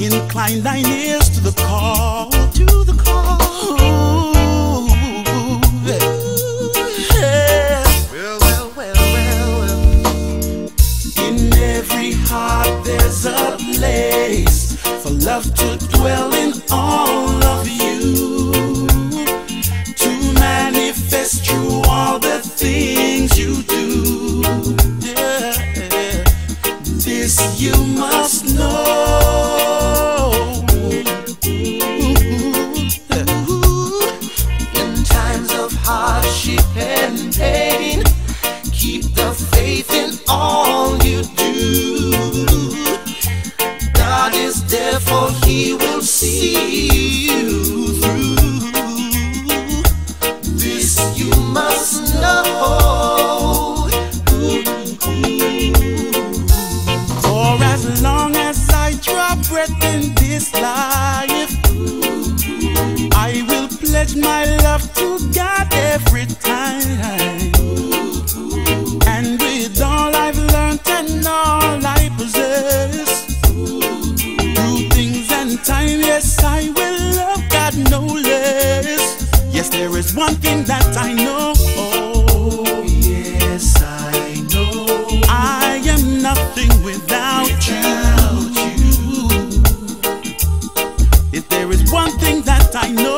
Incline thine ears to the call, to the call. Ooh. Well, well, well, well, well. In every heart there's a place for love to dwell in all of you. To manifest through all the things you do. Yeah. This you must know. Pledge my love to God every time. And with all I've learned and all I possess, through things and time, yes, I will love God no less. Yes, there is one thing that I know. Oh, yes, I know. I am nothing without you. If there is one thing that I know,